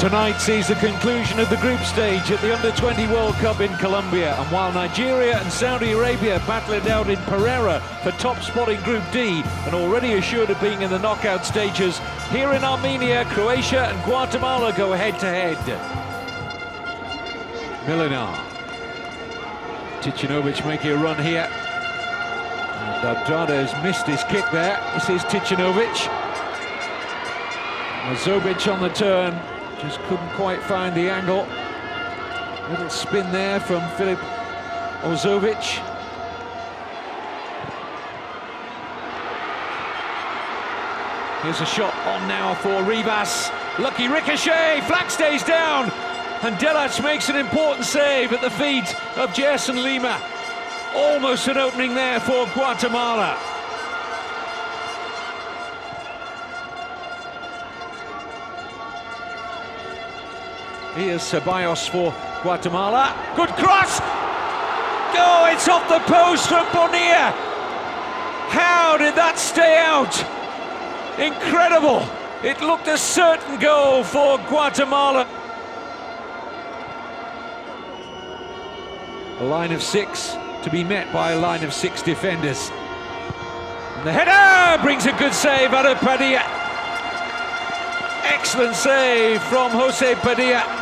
Tonight sees the conclusion of the group stage at the Under-20 World Cup in Colombia. And while Nigeria and Saudi Arabia battle it out in Pereira for top spot in Group D and already assured of being in the knockout stages, here in Armenia, Croatia and Guatemala go head-to-head. Milinar. Ticinovic making a run here. And has missed his kick there. This is Ticinovic. Zobic on the turn. Just couldn't quite find the angle. Little spin there from Filip Ozobic. Here's a shot on now for Rivas. Lucky ricochet, flag stays down. And Delac makes an important save at the feet of Gerson Lima. Almost an opening there for Guatemala. Here's Ceballos for Guatemala. Good cross! Go, oh, it's off the post from Bonilla. How did that stay out? Incredible. It looked a certain goal for Guatemala. A line of six to be met by a line of six defenders. And the header brings a good save out of Padilla. Excellent save from Jose Padilla.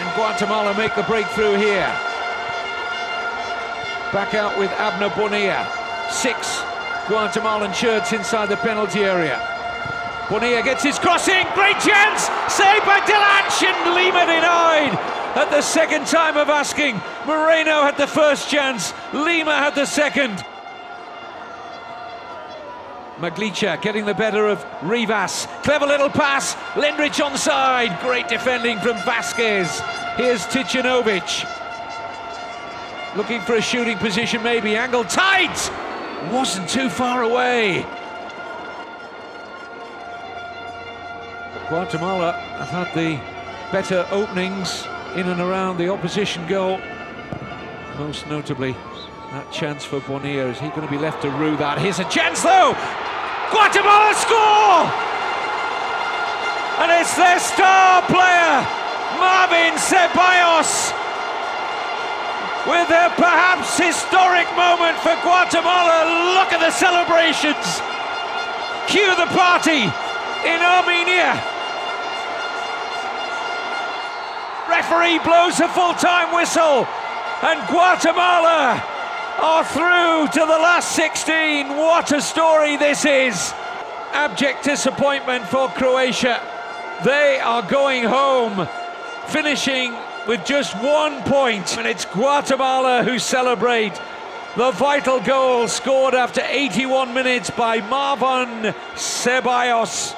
Can Guatemala make the breakthrough here? Back out with Abner Bonilla. Six Guatemalan shirts inside the penalty area. Bonilla gets his crossing, great chance! Saved by Delac and Lima denied at the second time of asking. Moreno had the first chance, Lima had the second. Maglica getting the better of Rivas. Clever little pass. Lendric onside. Great defending from Vasquez. Here's Ticinovic. Looking for a shooting position, maybe. Angle tight. Wasn't too far away. Guatemala have had the better openings in and around the opposition goal. Most notably, that chance for Bonilla. Is he going to be left to rue that? Here's a chance, though! Guatemala score! And it's their star player, Marvin Ceballos, with a perhaps historic moment for Guatemala. Look at the celebrations. Cue the party in Armenia. Referee blows a full-time whistle and Guatemala are through to the last 16. What a story this is. Abject disappointment for Croatia. They are going home, finishing with just one point. and it's Guatemala who celebrate the vital goal scored after 81 minutes by Marvin Ceballos.